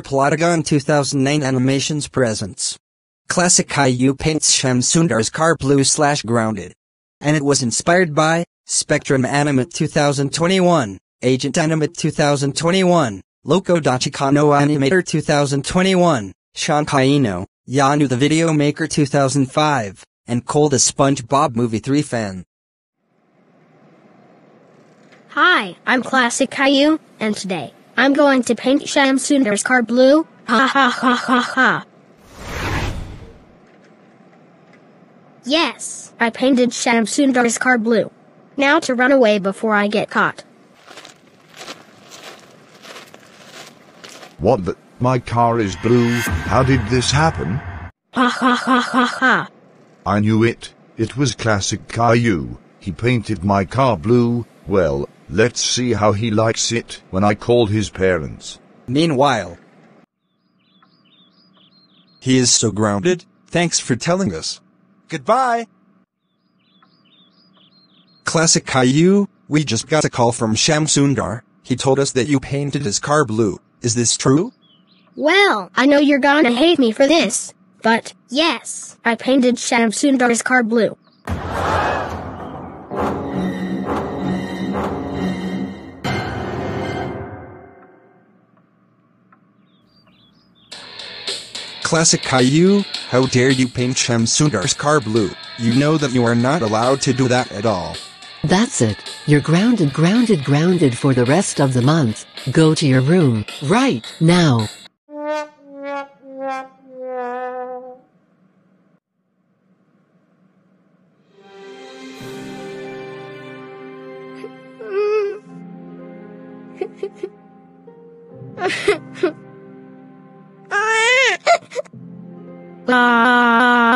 Plotagon 2009 Animations Presents. Classic Caillou paints Sham Sundar's car blue slash grounded. And it was inspired by Spectrum Animate 2021, Agent Animate 2021, Loco DaChicano Animator 2021, Shankaino, Janu the Video Maker 2005, and Cole the SpongeBob Movie 3 fan. Hi, I'm Classic Caillou, and today, I'm going to paint Sham Sundar's car blue. Ha ha ha ha ha. Yes, I painted Sham Sundar's car blue. Now to run away before I get caught. What the? My car is blue. How did this happen? Ha ha ha ha ha. I knew it. It was classic Caillou. He painted my car blue. Well, let's see how he likes it when I call his parents. Meanwhile, He is so grounded, thanks for telling us. Goodbye! Classic Caillou, we just got a call from Sham Sundar. He told us that you painted his car blue. Is this true? Well, I know you're gonna hate me for this, but yes, I painted Sham Sundar's car blue. Classic Caillou, how dare you paint Sham Sundar's car blue? You know that you are not allowed to do that at all. That's it. You're grounded, grounded, grounded for the rest of the month. Go to your room, right now. Ah.